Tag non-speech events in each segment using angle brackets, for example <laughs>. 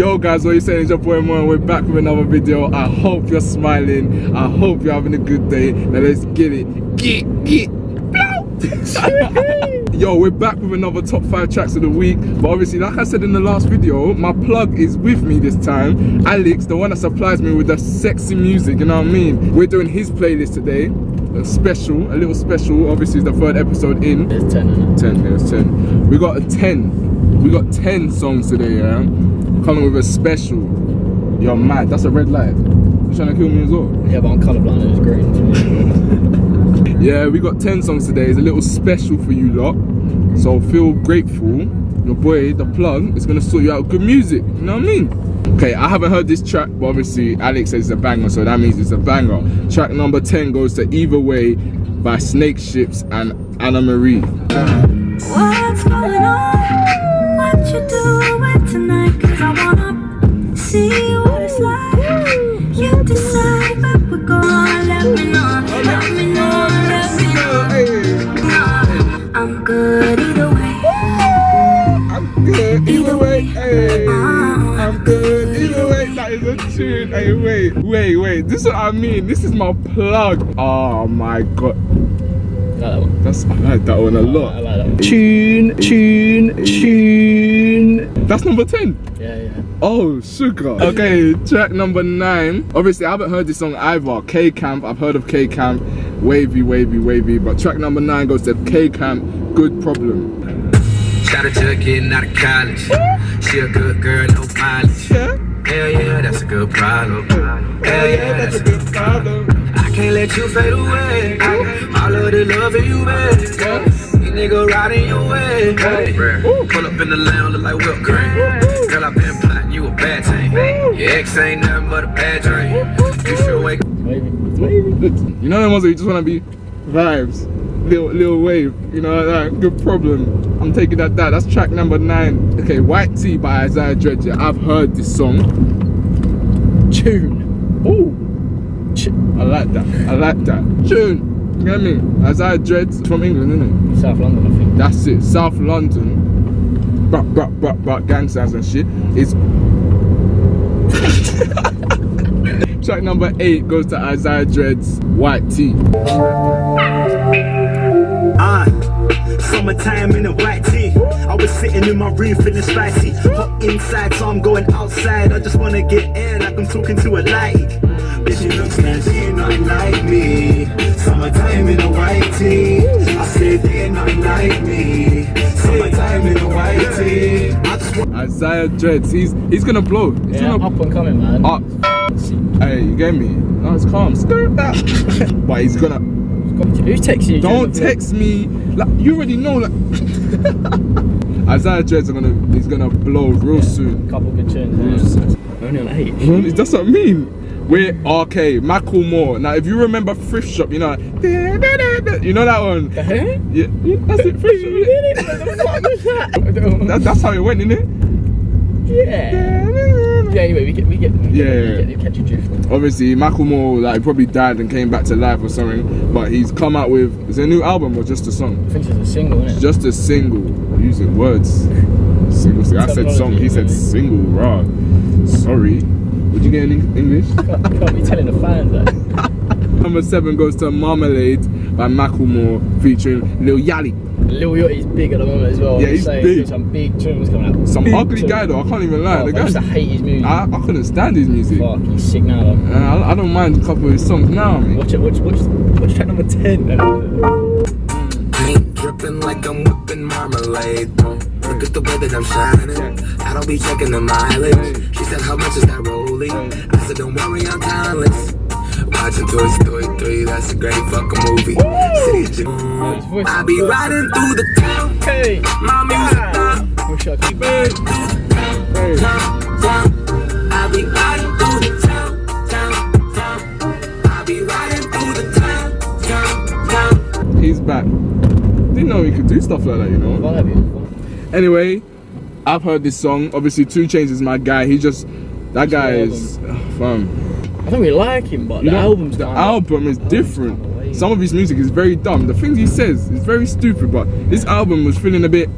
Yo guys, what you saying? It's your boy Mo. We're back with another video. I hope you're smiling. I hope you're having a good day. Now let's get it. Get, get. <laughs> Yo, we're back with another top five tracks of the week. But obviously, like I said in the last video, my plug is with me this time. Alex, the one that supplies me with the sexy music, you know what I mean? We're doing his playlist today. A special, a little special. Obviously, it's the third episode in. There's 10 in it. 10, there's 10. We got a 10. We got 10 songs today, yeah? Coming with a special. You're mad. That's a red light. You're trying to kill me as well? Yeah, but I'm colourblind and it's green. <laughs> Yeah, we got 10 songs today. It's a little special for you lot. So feel grateful. Your boy, the plug, is gonna sort you out good music. You know what I mean? Okay, I haven't heard this track, but obviously Alex says it's a banger, so that means it's a banger. Track number 10 goes to Either Way by Snakehips and Anne-Marie. What's going on? What you doing tonight? Cause I wanna see what it's like. You decide, but we're gonna let me know. Let me know, let me know. Nah, I'm good either way. I'm good either way. Hey, uh-uh. I'm good either way. That is a tune. Hey, wait, wait, wait. This is what I mean. This is my plug. Oh my god. I like that one. That's I like that one a lot. like that one. Tune, tune, tune. That's number 10. Yeah, yeah. Oh, sugar. Okay, track number nine. Obviously, I haven't heard this song either. K Camp, I've heard of K Camp. Wavy, wavy, wavy. But track number nine goes to K Camp, Good Problem. Shout out to her out of college. She a good girl, no mileage. Yeah, Hell yeah, that's a good problem. Hell yeah, that's a good problem. I can't let you fade away. Of the love in you, baby. You nigga riding your way. Pull up in the lounge, look like whipped cream. Girl, i been plotting you a bad thing. Your ex ain't nothing but a bad dream. You should wake. Wavy. You know the ones that you just want to be vibes. Little, little wave, you know, like, good problem. I'm taking that, that. That's track number nine. Okay, White Tee by Isaiah Dredger. I've heard this song. Tune. Oh, I like that. I like that. Tune. You get me? Isaiah Dreads from England, isn't it? South London, I think. That's it. South London. But but but but gangsters and shit. It's <laughs> track number eight goes to Isaiah Dread's White Tee. Ah, summertime in a white tee. I was sitting in my room feeling spicy. Hot inside, so I'm going outside. I just wanna get air like I'm talking to a light. Bitch, you look snazzy, nothing like me. Summertime in a white tee. I said they ain't nothing like me. Summertime in a white tee. I just want Isaiah Dreads. He's he's gonna blow. He's Yeah, gonna up and coming, man. up. Hey, you get me? No, it's calm. Skirt that. <laughs> but he's gonna. Who's texting you? Don't text me. Like you already know. Like <laughs> Isaiah Dreads are gonna. He's gonna blow real soon. vlog? Couple good tunes. Real Yeah. soon. Only on eight. That's what I mean. We're okay, Macklemore. Now, if you remember Thrift Shop, you know, you know that one. Yeah, yeah, that's it. Thrift Shop. <laughs> That, that's how it went, innit? Yeah. Yeah, anyway, we get, we get, we get, Yeah. we get, we catch a drift. Obviously, Macklemore like probably died and came back to life or something, but he's come out with is it a new album or just a song? I think it's a single, isn't it? Just a single, using words. Single. I said song. He said single. Raw. Sorry. Would you get in English? can't, <laughs> can't be telling the fans that. <laughs> Number seven goes to Marmalade by Macklemore featuring Lil Yachty. Lil Yachty's big at the moment as well. Yeah, he's saying, big. Some big tunes coming out. Some Big ugly tunes. guy though. I can't even lie. Oh, the I used to hate his music. I, I couldn't stand his music. Fuck, he's sick now though. Uh, I, I don't mind a couple of his songs now. I mean. Watch it, watch, watch, watch track number 10. Paint dripping like I'm whipping marmalade. Look at the way that I'm shining. I don't be checking the mileage. She said, How much is that rolling? I said, Don't worry, I'm timeless. Watching Toy Story 3, that's a great fucking movie. City of his I be riding through the town. Hey! My music loud. Wish I could. Hey. Town, town. I be riding through the town, town, town. I be riding through the town, town, town. He's back. Didn't know he could do stuff like that, you know. Anyway, I've heard this song. Obviously, 2 Chainz is my guy. He just that guy is ugh, ah, fam. I don't really like him, but You the know, album's the album is different. Some of his music is very dumb. The things he says is very stupid. But this album was feeling a bit.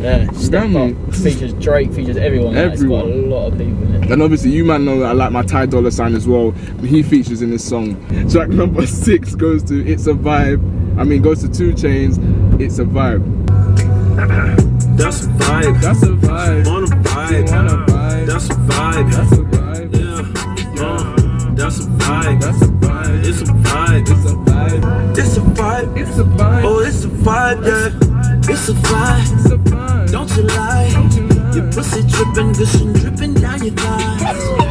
Yeah, step up. Features Drake, features everyone. like, It's got a lot of people in it. And obviously, you might know that I like my Ty Dolla Sign as well. He features in this song. Track number <laughs> six goes to "It's a Vibe." I mean, goes to 2 Chainz. It's a vibe. That's a vibe. That's a vibe. On a vibe. On a vibe. That's a vibe. That's a vibe. Yeah. Uh, that's a vibe. That's a vibe. It's a vibe. It's a vibe. It's a vibe. It's a vibe. Oh, it's a vibe, yeah. It's a vibe. It's a vibe. Don't you lie. Don't you lie. Your pussy dripping, gushing, dripping down your thighs.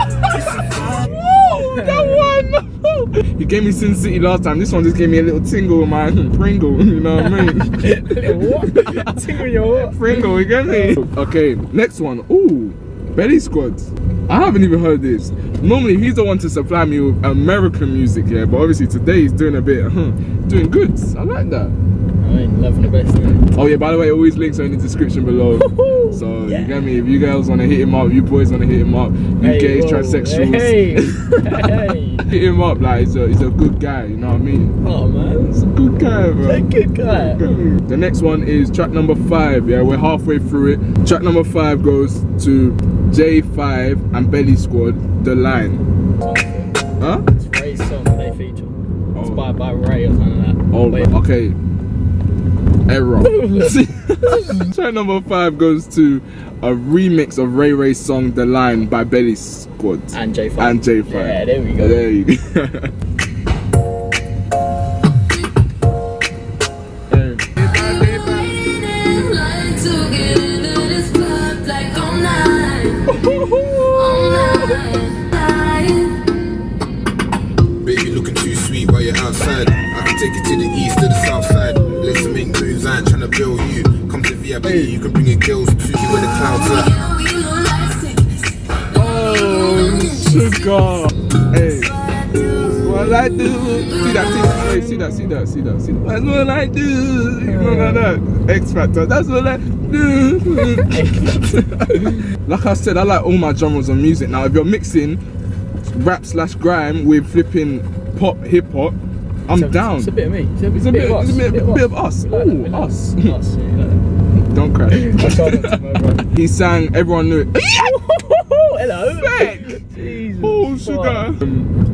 You gave me Sin City last time. This one just gave me a little tingle in my <laughs> Pringle. You know what I mean? <laughs> what? <laughs> Tingle your what? Pringle, you get me? Okay, next one. Ooh, Belly Squad. I haven't even heard this. Normally he's the one to supply me with American music, yeah, but obviously today he's doing a bit, huh, doing good. I like that. I love for the best? Oh yeah, by the way, always links are in the description below. So Yeah. you get me? If you girls wanna hit him up, you boys wanna hit him up, you Hey, gays, whoa, transsexuals, Hey, hey. <laughs> hit him up. Like he's a, he's a good guy. You know what I mean? Oh man, He's a good guy, a bro. good guy. The next one is track number five. Yeah, we're halfway through it. Track number five goes to J5 and Belly Squad. The line, huh? It's Raye's song they feature. It's Oh. by, by Ray or something like that. Oh, okay. Error. <laughs> <laughs> <laughs> track number five goes to a remix of Ray Ray's song "The Line" by Belly Squad And J5. and J5. Yeah, there we go. There you go. <laughs> do? See that? See that? Wait, see that? See that? See that? See that? That's what I do. You know like that? X Factor. That's what I do. like I said, I like all my genres of music. Now, if you're mixing rap slash grime with flipping pop, hip hop, I'm It's a- down. It's a bit of me. It's a, It's a bit- of us. it's a bit- of bit of us. Like Ooh, like us. us. Yeah, like. Don't crash. <laughs> I try not to, my bro. he sang. Everyone knew it. <laughs> Hello. Fake. Jesus Oh, sugar. Um, I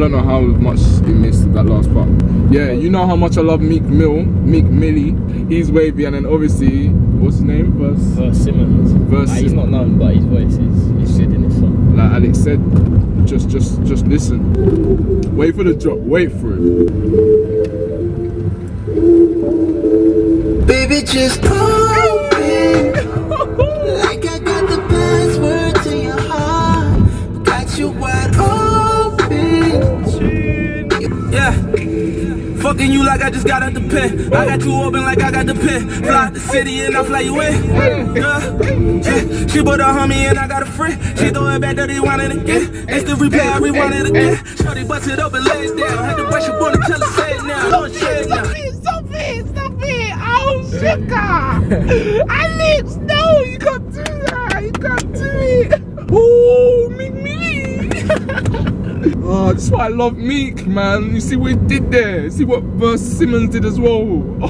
don't know how much he missed that last part. Yeah, you know how much I love Meek Mill, Meek Millie. He's wavy, and then obviously, what's his name? Verse. Verse Simmons. Verse Ah, he's not known, but his voice is, is good in this song. Like Alex said, just, just, just listen. Wait for the drop. Wait for it. Baby, just call Fucking you like I just got out the pen. I got you open like I got the pen. Fly out the city and I fly you in. Yeah. yeah. She bought a homie and I got a friend. She throw it back, dirty, want it again. Instant replay, I rewind it again. Shorty bust it up and lays down. Had to brush your boy to tell her say it now. Don't share it now. Stop it! Stop it! Oh, sugar! Alex, no! You can't do that! You can't do it! Oh, Meek Millie! oh, that's why I love Meek, man. You see what he did there? See what Verse Simmons did as well? Oh,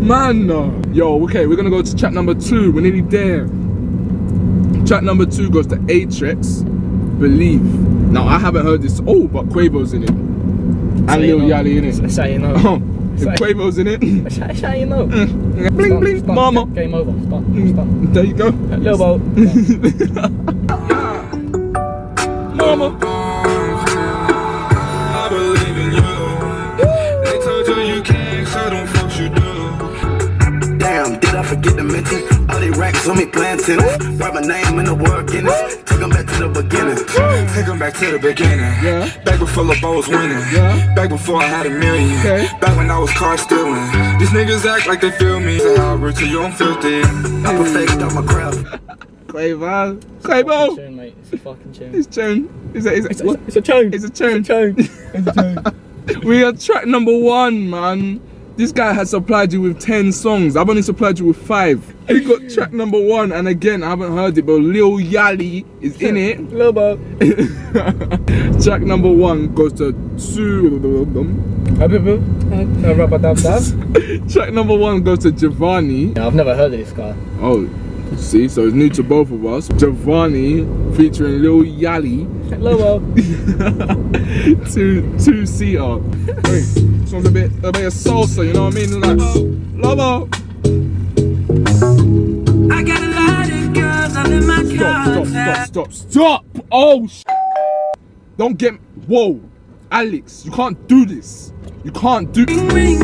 man. Yo, okay, we're gonna go to chat number two. We're nearly there. Track number two goes to Atrex, Believe. Now, I haven't heard this. Oh, but Quavo's in it. And So you Lil know. Yachty in it. That's how you know. <laughs> Oh, if Quavo's in it. That's how- you know. Mm. bling Stop, bling, stop. mama. Game over. Stop. Stop. Mm. There you go. Little boat. <laughs> Mama. Forget to all they racks on me playing tennis? Write my name in the word Guinness. Take 'em back to the beginning. Take them back to the beginning. Yeah. Back before LeBeau was winning. Yeah. Back before I had a million. Okay. Back when I was car stealing. These niggas act like they feel me. So how rich are you? I'm filthy. I perfect all my craft. Quavo. Quavo. Tune, mate. It's a fucking tune. It's tune. Is it? Is it? It's, what? it's, it's a tune. It's a tune. <laughs> It's a tune. It's a tune. We are track number one, man. This guy has supplied you with 10 songs. I've only supplied you with five. he got track number one, and again, I haven't heard it, but Lil Yachty is in it. Little Bob. <laughs> track number one goes to two. <laughs> track number one goes to Jovanie. I've never heard of this guy. Oh, see, so it's new to both of us. Jovanie featuring Lil Yachty. Little Bob. two two seater. Wait, this one's a bit a bit of salsa, you know what I mean? Like Lobo. I got a lot of girls all in my Stop, stop, stop, stop, stop! Oh, sh- don't get. Whoa, Alex, you can't do this. You can't do. Ring, ring,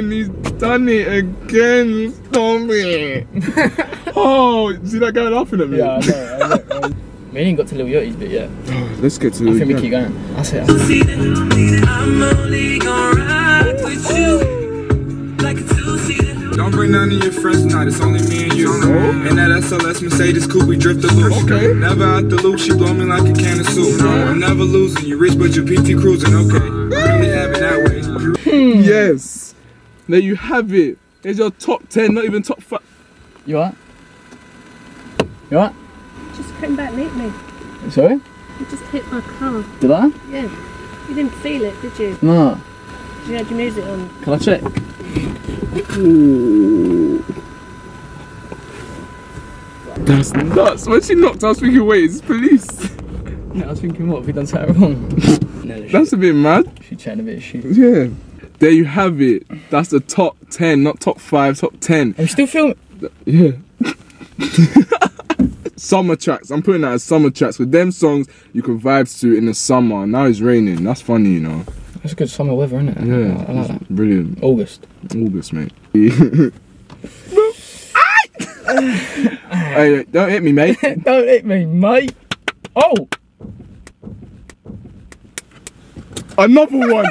again. He's done it again. Stop it. oh, see that guy laughing at me? Yeah, I know, I know. We <laughs> ain't got to Lil Yachty's bit yet. Oh, let's get to I the think we keep going. That's it. I'm only gonna ride with you. Like a two-seater. Don't bring none of your friends tonight, it's only me and you. And that SLS Mercedes coupe, we drift the loop. Okay. Never out the loop, she blow me like a can of soup. No, I'm never losing, you rich but you PT cruising, okay. <laughs> Really have it that way. Hmm. Yes. There you have it. There's your top 10, not even top 5. You alright? You alright? Just came back and hit me. Sorry? You just hit my car. Did I? Yeah. You didn't feel it, did you? No. You had your music on. Can I check? That's nuts. When she knocked, I was thinking, wait, is this police? No, <laughs> I was thinking, what have we done something wrong? no, That's a bit mad. she chatting a bit of shit. Yeah. There you have it. That's the top 10, not top 5, top 10. Are we still filming? Yeah. <laughs> summer tracks. I'm putting that as summer tracks. With them songs, you can vibe to in the summer. Now it's raining. That's funny, you know. That's good summer weather, isn't it? Yeah. I like that. Brilliant. August. August, mate. <laughs> hey, don't hit me, mate. <laughs> Don't hit me, mate. Oh! Another one.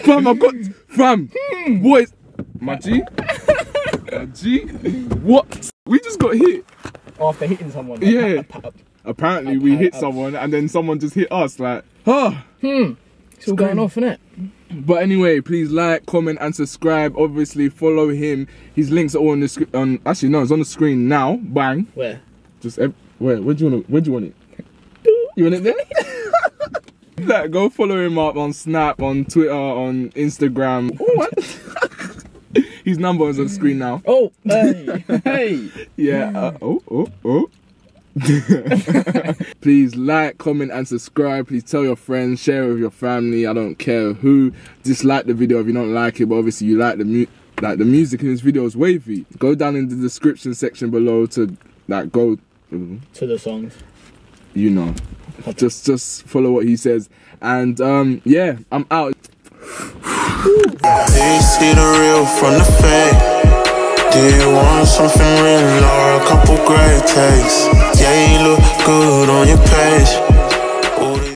Fam, I've got. Fam. Hmm. What is. My G? My G? What? We just got hit. Oh, after hitting someone. Yeah. <laughs> Apparently, we hit someone and then someone just hit us. Like, huh. Hmm. It's all going off, isn't it? But anyway, please like, comment, and subscribe. Obviously, follow him. His links are all on the screen. On actually, no, it's on the screen now. Bang. Where? Just ev- where? Where do you want it? Where do you want it? <laughs> You want it there? Like, go follow him up on Snap, on Twitter, on Instagram. <laughs> What? <laughs> His number is on screen now. Oh, hey, hey. <laughs> Yeah. Uh, oh, oh, oh. Please like, comment, and subscribe. Please tell your friends, share it with your family. I don't care who. Dislike the video if you don't like it, but obviously you like the mu- like the music in this video is wavy. Go down in the description section below to like go. To the songs. You know, <laughs> just just follow what he says, and um yeah, I'm out. You see the real from the fake? Do you want something real or a couple great takes? Yeah, you look good on your page.